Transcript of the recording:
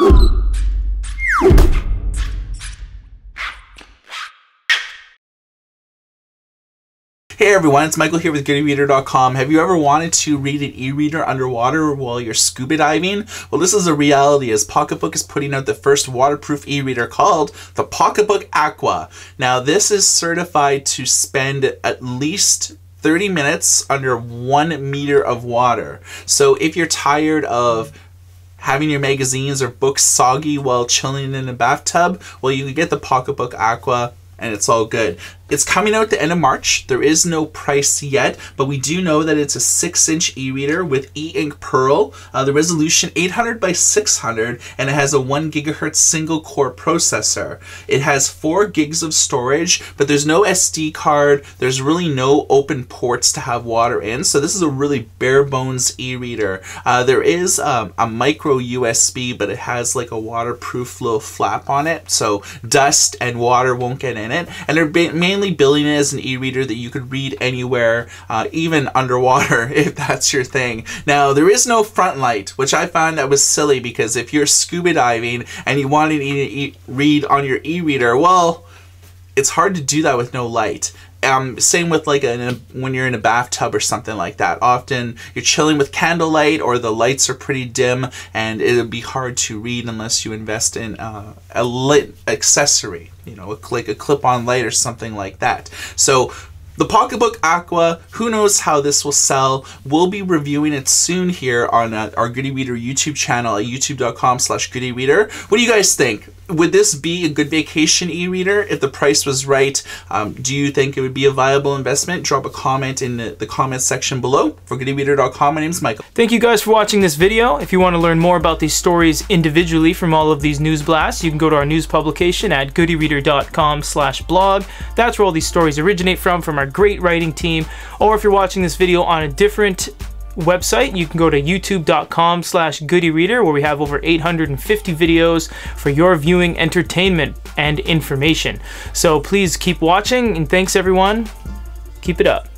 Hey everyone, it's Michael here with GoodeReader.com. Have you ever wanted to read an e-reader underwater while you're scuba diving? Well, this is a reality as Pocketbook is putting out the first waterproof e-reader called the Pocketbook Aqua. Now, this is certified to spend at least 30 minutes under one meter of water. So if you're tired of having your magazines or books soggy while chilling in a bathtub, well, you can get the Pocketbook Aqua and it's all good. It's coming out the end of March. There is no price yet, but we do know that it's a 6-inch e-reader with e-ink Pearl. Uh, the resolution 800 by 600, and it has a 1 gigahertz single core processor. It has 4 gigs of storage, but there's no SD card. There's really no open ports to have water in, so this is a really bare bones e-reader. Uh, there is um, a micro USB, but it has like a waterproof little flap on it, so dust and water won't get in it. And they're mainly mainly billing it as an e-reader that you could read anywhere, uh, even underwater, if that's your thing. Now, there is no front light, which I found that was silly because if you're scuba diving and you want to e read on your e-reader, well, it's hard to do that with no light. Um, same with like a, when you're in a bathtub or something like that. Often you're chilling with candlelight or the lights are pretty dim and it'll be hard to read unless you invest in uh, a lit accessory, you know, like a clip-on light or something like that. So the Pocketbook Aqua, who knows how this will sell. We'll be reviewing it soon here on uh, our Good e-Reader YouTube channel at youtube.com slash goodereader. What do you guys think? Would this be a good vacation e-reader if the price was right? Um, do you think it would be a viable investment? Drop a comment in the, the comment section below. For goodereader.com, my name is Michael. Thank you guys for watching this video. If you want to learn more about these stories individually from all of these news blasts, you can go to our news publication at goodereader.com slash blog. That's where all these stories originate from, from our great writing team. Or if you're watching this video on a different website, you can go to youtube.com slash goodereader where we have over 850 videos for your viewing entertainment and information. So please keep watching and thanks everyone. Keep it up.